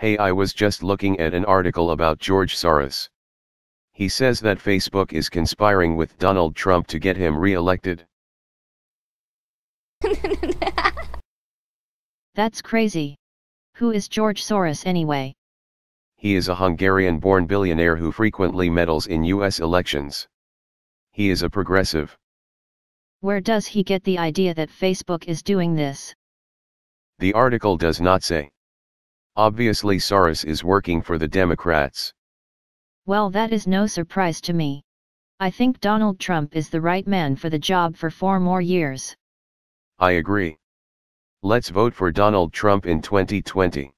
Hey I was just looking at an article about George Soros. He says that Facebook is conspiring with Donald Trump to get him re-elected. That's crazy. Who is George Soros anyway? He is a Hungarian-born billionaire who frequently meddles in US elections. He is a progressive. Where does he get the idea that Facebook is doing this? The article does not say. Obviously Soros is working for the Democrats. Well that is no surprise to me. I think Donald Trump is the right man for the job for four more years. I agree. Let's vote for Donald Trump in 2020.